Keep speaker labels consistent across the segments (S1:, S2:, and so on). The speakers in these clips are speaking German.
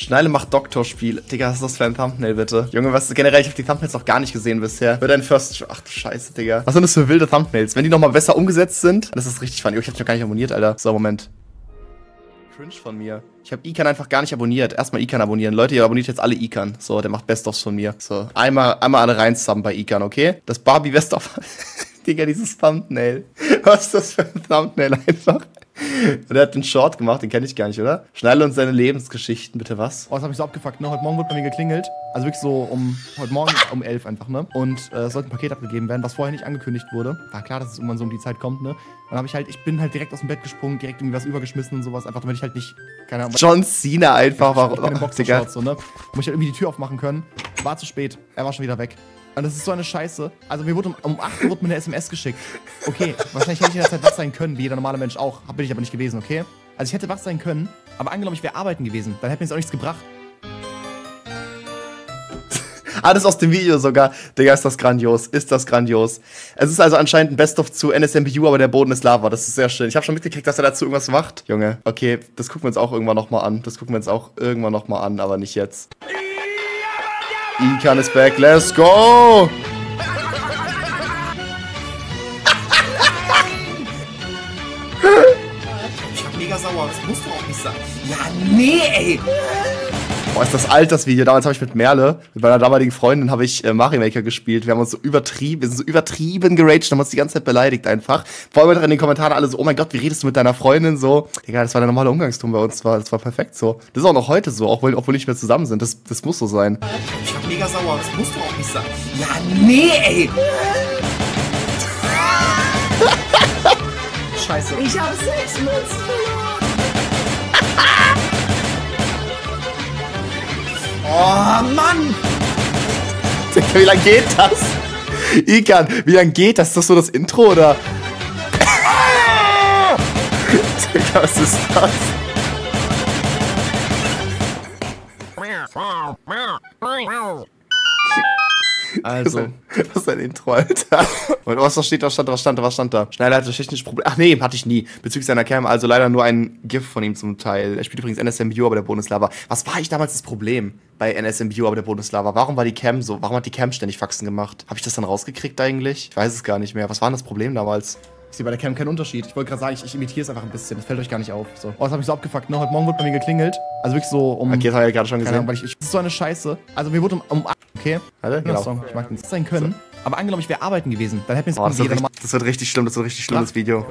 S1: Schneile macht Doktorspiel. Digga, was ist das für ein Thumbnail, bitte? Junge, was generell, ich hab die Thumbnails noch gar nicht gesehen bisher. Wird ein First. Ach du Scheiße, Digga. Was sind das für wilde Thumbnails? Wenn die nochmal besser umgesetzt sind, das ist richtig funny. Oh, ich hab dich noch gar nicht abonniert, Alter. So, Moment. Cringe von mir. Ich habe Ikan einfach gar nicht abonniert. Erstmal Ikan abonnieren. Leute, ihr abonniert jetzt alle Ikan. So, der macht Best-ofs von mir. So, einmal, einmal alle rein zusammen bei Ikan, okay? Das Barbie Best-of. Digga, dieses Thumbnail. Was ist das für ein Thumbnail einfach? Und er hat den Short gemacht, den kenne ich gar nicht, oder? Schneide uns seine Lebensgeschichten, bitte was?
S2: Oh, das habe ich so abgefuckt, ne? Heute Morgen wird bei mir geklingelt. Also wirklich so um, heute Morgen um elf einfach, ne? Und äh, es sollte ein Paket abgegeben werden, was vorher nicht angekündigt wurde. War klar, dass es irgendwann so um die Zeit kommt, ne? Dann habe ich halt, ich bin halt direkt aus dem Bett gesprungen, direkt irgendwie was übergeschmissen und sowas, einfach damit ich halt nicht, keine Ahnung.
S1: John Cena einfach, warum?
S2: Ich keine Boxershorts, so, ne? Muss ich halt irgendwie die Tür aufmachen können. War zu spät, er war schon wieder weg. Und das ist so eine Scheiße. Also mir wurde um, um 8 Uhr eine SMS geschickt. Okay, wahrscheinlich hätte ich in der Zeit wach sein können, wie jeder normale Mensch auch. Bin ich aber nicht gewesen, okay? Also ich hätte wach sein können, aber angenommen, ich wäre arbeiten gewesen, dann hätte mir das auch nichts gebracht.
S1: Alles aus dem Video sogar. Digga, ist das grandios. Ist das grandios. Es ist also anscheinend ein Best-of zu NSMBU, aber der Boden ist Lava. Das ist sehr schön. Ich habe schon mitgekriegt, dass er dazu irgendwas macht. Junge, okay, das gucken wir uns auch irgendwann nochmal an. Das gucken wir uns auch irgendwann nochmal an, aber nicht jetzt. Ikan ist back. Let's go!
S3: Ich hab mega sauer, das musst du auch nicht sagen. Ja, nee, ey.
S1: Boah, ist das alt, das Video. Damals habe ich mit Merle, mit meiner damaligen Freundin, habe ich äh, Mario Maker gespielt. Wir haben uns so übertrieben, wir sind so übertrieben geraged, haben uns die ganze Zeit beleidigt einfach. Vor allem in den Kommentaren alle so, oh mein Gott, wie redest du mit deiner Freundin so? Digga, das war der normale Umgangston bei uns, das war, das war perfekt so. Das ist auch noch heute so, auch wenn, obwohl wir nicht mehr zusammen sind. Das, das muss so sein.
S3: Ich hab mega sauer, das musst du auch nicht sagen. Ja, nee, ey. Scheiße.
S4: Ich habe sechs Münzen
S3: Oh, Mann.
S1: Wie lange geht das? Ikan, wie lange geht das? Ist das so das Intro oder? Was ist das?
S2: Also,
S1: Das ist ein Intro, Alter. Und was da steht, was stand da, was stand da, was stand da? Schneider hatte technische Probleme. Ach nee, hatte ich nie. Bezüglich seiner Cam, also leider nur ein GIF von ihm zum Teil. Er spielt übrigens NSMBU, aber der Bundeslava. Was war ich damals das Problem bei NSMBU, aber der Bundeslava? Warum war die Cam so? Warum hat die Cam ständig Faxen gemacht? Habe ich das dann rausgekriegt eigentlich? Ich weiß es gar nicht mehr. Was war denn das Problem damals?
S2: Ich sehe bei der Cam keinen Unterschied. Ich wollte gerade sagen, ich, ich imitiere es einfach ein bisschen. Das fällt euch gar nicht auf. So. Oh, das habe ich so abgefuckt, ne? Heute Morgen wird bei mir geklingelt. Also wirklich so um.
S1: Okay, das habe ich ja gerade schon gesehen.
S2: Ahnung, weil ich, ich. Das ist so eine Scheiße. Also mir wurde um. um okay?
S1: Warte,
S2: Genau.
S1: genau.
S2: Song. Ich mag den. Das sein können. Aber angenommen, ich wäre arbeiten gewesen, dann hätte mir
S1: Oh, das, wird richtig, das wird richtig schlimm, das wird richtig schlimmes Video.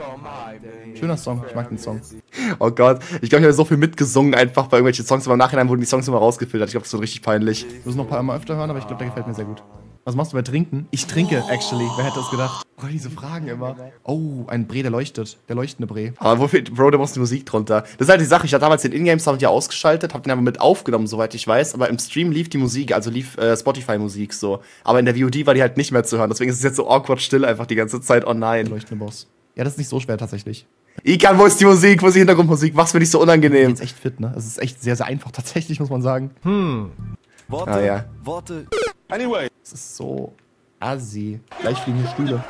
S2: Schöner Song. Ich mag den Song.
S1: Oh Gott, ich glaube, ich habe so viel mitgesungen einfach bei irgendwelchen Songs, aber im Nachhinein wurden die Songs immer rausgefiltert. Ich glaube, das wird richtig peinlich.
S2: Ich muss noch ein paar Mal öfter hören, aber ich glaube, der gefällt mir sehr gut. Was machst du bei Trinken? Ich trinke, actually. Wer hätte das gedacht? Oh, diese Fragen immer. Oh, ein Bre, der leuchtet. Der leuchtende Bre.
S1: Aber wo fehlt, Bro, da muss die Musik drunter. Das ist halt die Sache, ich hatte damals den Ingame-Sound ja ausgeschaltet, hab den aber mit aufgenommen, soweit ich weiß, aber im Stream lief die Musik, also lief äh, Spotify-Musik so. Aber in der VOD war die halt nicht mehr zu hören, deswegen ist es jetzt so awkward still einfach die ganze Zeit
S2: Der
S1: online.
S2: leuchtende Boss. Ja, das ist nicht so schwer tatsächlich.
S1: Ikan, wo ist die Musik? Wo ist die Hintergrundmusik? Was für dich so unangenehm?
S2: Jetzt echt fit, ne? Es ist echt sehr, sehr einfach tatsächlich, muss man sagen.
S5: Worte,
S1: Ah, ja.
S5: Worte.
S2: Es ist so assi. Gleich fliegende Stühle.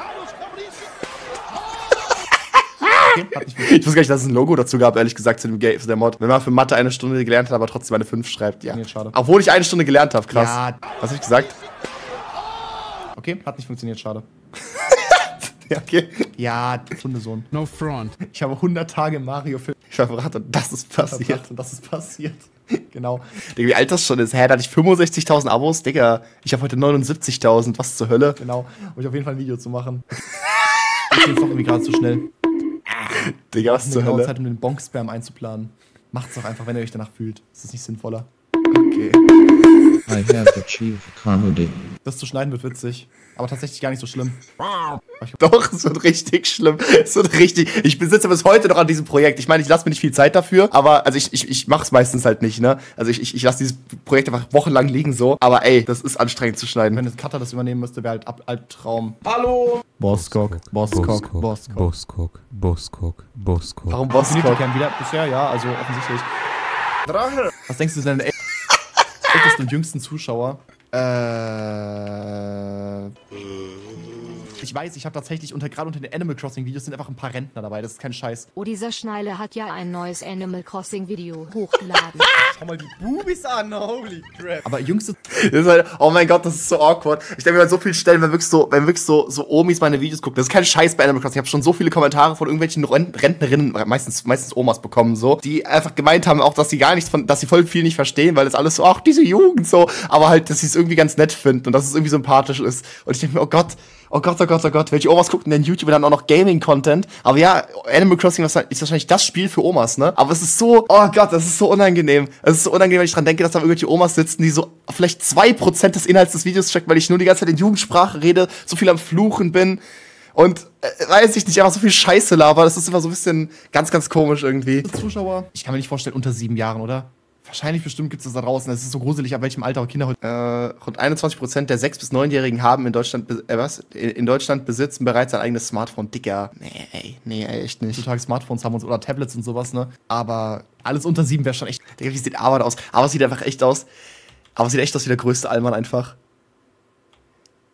S2: Okay, hat nicht
S1: Ich wusste gar nicht, dass es ein Logo dazu gab, ehrlich gesagt, zu, dem Ga- zu der Mod. Wenn man für Mathe eine Stunde gelernt hat, aber trotzdem eine 5 schreibt, ja.
S2: Nee, schade.
S1: Obwohl ich eine Stunde gelernt habe, krass.
S2: Ja.
S1: Was hab ich gesagt?
S2: Okay, hat nicht funktioniert, schade.
S1: Ja, okay.
S2: Ja, Hundesohn.
S6: No front.
S2: Ich habe 100 Tage Mario-Film
S1: Ich verrate, das ist passiert.
S2: verbracht und das ist passiert. genau.
S1: Digga, wie alt das schon ist. Hä, da hatte ich 65.000 Abos. Digga, ich habe heute 79.000. Was zur Hölle?
S2: Genau. Um ich auf jeden Fall ein Video zu machen. Ich bin jetzt doch irgendwie gerade zu schnell.
S1: Digga, was zur
S2: genaue
S1: Hölle?
S2: Zeit, um den Bonk-Spam einzuplanen. Macht's doch einfach, wenn ihr euch danach fühlt. Ist das nicht sinnvoller?
S1: Okay.
S7: I have achieved comedy.
S2: Das zu schneiden wird witzig. Aber tatsächlich gar nicht so schlimm.
S1: Doch, es wird richtig schlimm. Es wird richtig. Ich besitze bis heute noch an diesem Projekt. Ich meine, ich lasse mir nicht viel Zeit dafür, aber also ich, ich, ich mache es meistens halt nicht, ne? Also ich, ich, ich lasse dieses Projekt einfach wochenlang liegen so. Aber ey, das ist anstrengend zu schneiden.
S2: Wenn jetzt Cutter das übernehmen müsste, wäre halt Ab Albtraum.
S3: Hallo.
S2: Bosscock, Bosscock, Bosscock.
S6: Bosscock, Bosscock, Bosscock.
S1: Warum Bosscock?
S2: Wieder? Bisher ja, also offensichtlich.
S3: Drache.
S2: Was denkst du, deine äl- ältesten und jüngsten Zuschauer? Äh. Ich weiß, ich habe tatsächlich unter gerade unter den Animal Crossing Videos sind einfach ein paar Rentner dabei. Das ist kein Scheiß.
S5: Oh, dieser Schneile hat ja ein neues Animal Crossing Video hochgeladen.
S3: Schau mal die Bubis an, holy crap.
S2: Aber jüngste
S1: halt, oh mein Gott, das ist so awkward. Ich denke mir an so vielen Stellen, wenn wirklich so, wenn wirklich so, so Omis meine Videos gucken. Das ist kein Scheiß bei Animal Crossing. Ich habe schon so viele Kommentare von irgendwelchen Rent Rentnerinnen, meistens, meistens Omas bekommen, so, die einfach gemeint haben, auch, dass sie gar nichts von, dass sie voll viel nicht verstehen, weil das alles so, ach, diese Jugend so, aber halt, dass sie es irgendwie ganz nett finden und dass es irgendwie sympathisch ist. Und ich denke mir, oh Gott, oh Gott, oh Gott, oh Gott, welche Omas gucken denn YouTube dann auch noch Gaming-Content? Aber ja, Animal Crossing ist wahrscheinlich das Spiel für Omas, ne? Aber es ist so, oh Gott, das ist so unangenehm. Es ist so unangenehm, wenn ich dran denke, dass da irgendwelche Omas sitzen, die so vielleicht zwei Prozent des Inhalts des Videos checken, weil ich nur die ganze Zeit in Jugendsprache rede, so viel am Fluchen bin. Und äh, weiß ich nicht, einfach so viel Scheiße laber. Das ist immer so ein bisschen ganz, ganz komisch irgendwie.
S2: Zuschauer, ich kann mir nicht vorstellen, unter sieben Jahren, oder? Wahrscheinlich bestimmt gibt es das da draußen. Es ist so gruselig, ab welchem Alter Kinder heute.
S1: Äh, rund 21 Prozent der 6- bis 9-Jährigen haben in Deutschland, äh, was? In Deutschland besitzen bereits ein eigenes Smartphone. Dicker. Nee, ey, nee, ey, echt nicht.
S2: heutzutage Smartphones haben und, oder Tablets und sowas, ne? Aber alles unter sieben wäre schon echt.
S1: Digga, wie sieht Arbeit aus? Aber es sieht einfach echt aus. Aber es sieht echt aus wie der größte Allmann einfach.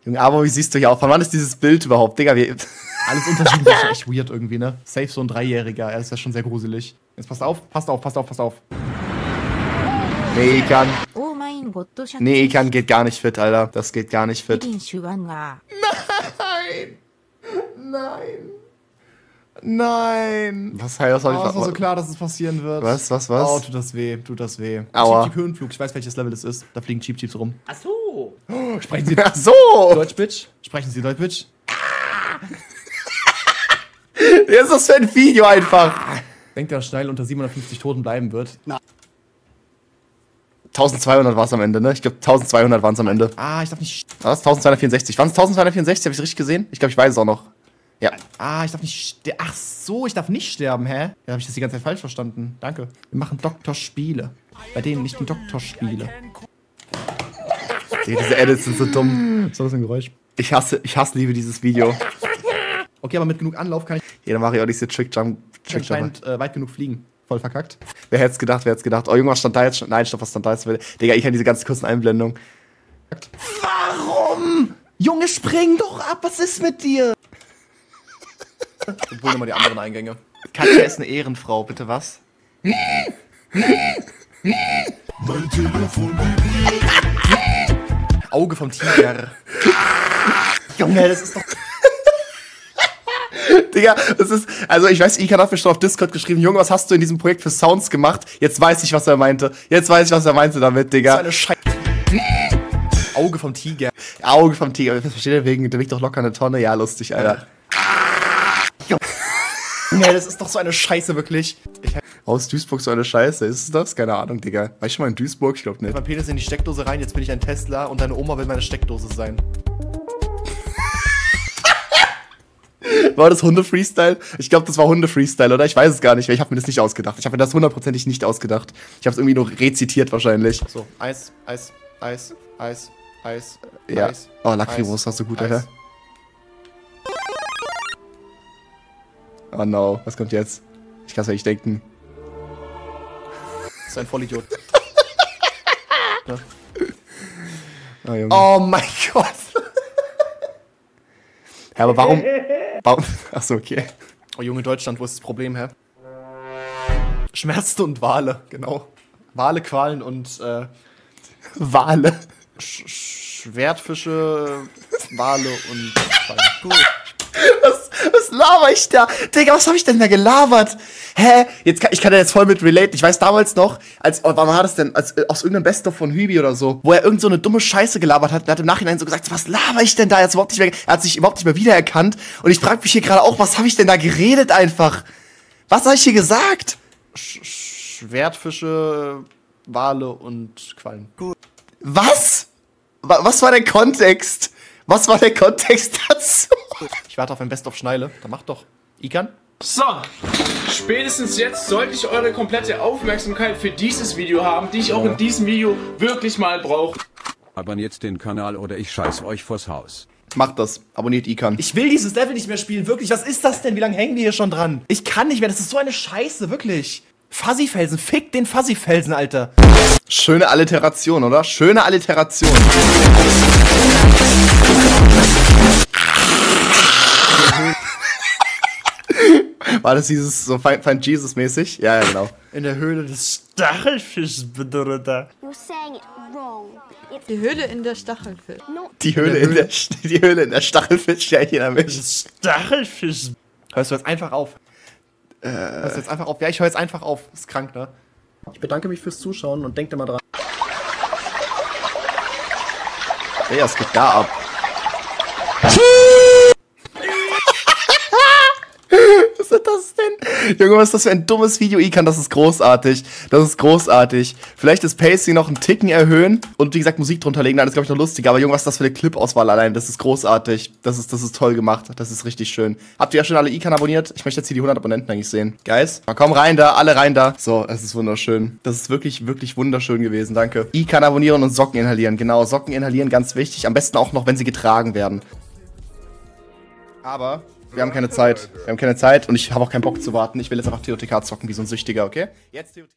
S1: Junge, aber wie siehst du hier auf? Von wann ist dieses Bild überhaupt? Digga, wie.
S2: Alles unter sieben wäre schon echt weird irgendwie, ne? Safe so ein Dreijähriger, er ist ja schon sehr gruselig. Jetzt passt auf, passt auf, passt auf, passt auf.
S1: Nee, Ikan. Nee, Ikan geht gar nicht fit, Alter. Das geht gar nicht fit.
S5: Nein! Nein!
S2: Nein!
S1: Was heißt das?
S2: Oh, das war so klar, dass es passieren wird.
S1: Was, was, was?
S2: Oh, tut das weh, tut das weh.
S1: Aua.
S2: Cheap Cheap Höhenflug, ich weiß, welches Level das ist. Da fliegen Cheap Cheeps rum.
S3: Ach so!
S2: Oh, sprechen Sie...
S1: Ach so!
S2: Deutsch, Bitch? Sprechen Sie Deutsch, Bitch?
S1: Ah! das ist das für ein Video einfach!
S2: Denkt dass schnell unter 750 Toten bleiben wird? Na.
S1: 1200 war es am Ende, ne? Ich glaube, 1200 waren es am Ende.
S2: Ah, ich darf nicht.
S1: Was? 1264. Waren es 1264? Habe ich richtig gesehen? Ich glaube, ich weiß es auch noch. Ja.
S2: Ah, ich darf nicht. Ach so, ich darf nicht sterben, hä? Ja, habe ich das die ganze Zeit falsch verstanden. Danke. Wir machen Doktorspiele. Bei denen nicht die Doktorspiele.
S1: Diese Edits sind so dumm.
S2: Was das für ein Geräusch?
S1: Ich hasse, ich hasse liebe dieses Video.
S2: Okay, aber mit genug Anlauf kann ich
S1: Ja, dann mache ich auch diese Trick Jump. Trick Jump.
S2: äh, weit genug fliegen. Voll verkackt.
S1: Wer hätte es gedacht, wer hätte es gedacht? Oh, Junge, was stand da jetzt schon? Nein, stopp, was stand da jetzt? Digga, ich kann diese ganzen kurzen Einblendungen.
S2: Warum? Junge, spring doch ab, was ist mit dir? Obwohl nochmal die anderen Eingänge.
S1: Katja ist eine Ehrenfrau, bitte was?
S2: Auge vom Tiger.
S1: Junge, das ist doch. Digga, das ist, also ich weiß, Ikan hat mir schon auf Discord geschrieben, Junge, was hast du in diesem Projekt für Sounds gemacht? Jetzt weiß ich, was er meinte. Jetzt weiß ich, was er meinte damit,
S2: So
S1: Digga.
S2: eine Scheiße. Auge vom Tiger.
S1: Auge vom Tiger. Versteht er wegen? Der wiegt doch locker eine Tonne. Ja, lustig, Alter.
S2: Nee, das ist doch so eine Scheiße, wirklich. Ich
S1: Aus Duisburg so eine Scheiße. Ist es das? Keine Ahnung, Digga. War ich schon mal in Duisburg? Ich glaube nicht.
S2: mein Penis in die Steckdose rein, jetzt bin ich ein Tesla und deine Oma will meine Steckdose sein.
S1: War das Hunde-Freestyle? Ich glaube, das war Hunde-Freestyle, oder? Ich weiß es gar nicht, weil ich habe mir das nicht ausgedacht. Ich habe mir das hundertprozentig nicht ausgedacht. Ich habe es irgendwie nur rezitiert wahrscheinlich.
S2: So, Eis, Eis, Eis, Eis, Eis,
S1: Ja.
S2: Eis.
S1: Oh, Lacrimos hast du gut. Alter. Oh no, was kommt jetzt? Ich kann es mir nicht denken.
S2: Das ist ein Vollidiot.
S1: Oh, Junge.
S2: Oh mein Gott.
S1: Ja, aber warum? warum? Achso, okay.
S2: Oh Junge, Deutschland, wo ist das Problem, hä? Schmerzen und Wale, genau. Wale, Qualen und äh,
S1: Wale.
S2: Sch Schwertfische, Wale und Qualen. Cool.
S1: Was, was laber ich da? Digga, was habe ich denn da gelabert? Hä? Jetzt kann, ich kann da jetzt voll mit relate. Ich weiß damals noch, als, oh, wann war das denn? Als, äh, aus irgendeinem Best-of von Hübi oder so, wo er irgend so eine dumme Scheiße gelabert hat. Der hat im Nachhinein so gesagt, was laber ich denn da jetzt überhaupt nicht mehr? Er hat sich überhaupt nicht mehr wiedererkannt. Und ich frage mich hier gerade auch, was habe ich denn da geredet einfach? Was habe ich hier gesagt?
S2: Sch Schwertfische, Wale und Quallen.
S1: Was? Wa- Was war der Kontext? Was war der Kontext dazu?
S2: Ich warte auf ein Best of Schneile. Dann mach doch. Ikan?
S8: So, spätestens jetzt sollte ich eure komplette Aufmerksamkeit für dieses Video haben, die ich auch in diesem Video wirklich mal brauche.
S9: Abonniert den Kanal oder ich scheiß euch vors Haus.
S1: Macht das. Abonniert Ikan.
S2: Ich will dieses Level nicht mehr spielen, wirklich. Was ist das denn? Wie lange hängen wir hier schon dran? Ich kann nicht mehr, das ist so eine Scheiße, wirklich. Fuzzy-Felsen, fick den Fuzzy-Felsen, Alter.
S1: Schöne Alliteration, oder? Schöne Alliteration. War das dieses so Find, Find Jesus mäßig? Ja, ja, genau.
S2: In der Höhle des Stachelfischs, Bruder.
S4: You're saying it wrong. It's
S10: Die Höhle in der Stachelfisch.
S1: Die Höhle in der, die Höhle in der Stachelfisch, ja, erinnere mich.
S2: Stachelfisch. Hörst du jetzt einfach auf? Hörst du jetzt einfach auf? Ja, ich höre jetzt einfach auf. ist krank, ne? Ich bedanke mich fürs Zuschauen und denkt immer dran.
S1: Ja, es geht da ab. Was ist das denn? Junge, was ist das für ein dummes Video, Ikan? Das ist großartig. Das ist großartig. Vielleicht das Pacing noch einen Ticken erhöhen und wie gesagt Musik drunter legen, dann ist glaube ich noch lustiger. Aber Junge, was ist das für eine Clip-Auswahl allein? Das ist großartig. Das ist, das ist toll gemacht. Das ist richtig schön. Habt ihr ja schon alle Ikan abonniert? Ich möchte jetzt hier die 100 Abonnenten eigentlich sehen. Guys, mal komm rein da, alle rein da. So, es ist wunderschön. Das ist wirklich, wirklich wunderschön gewesen. Danke. Ikan abonnieren und Socken inhalieren. Genau, Socken inhalieren, ganz wichtig. Am besten auch noch, wenn sie getragen werden. Aber wir haben keine Zeit. Wir haben keine Zeit und ich habe auch keinen Bock zu warten. Ich will jetzt einfach TOTK zocken wie so ein Süchtiger, okay? Jetzt TOTK.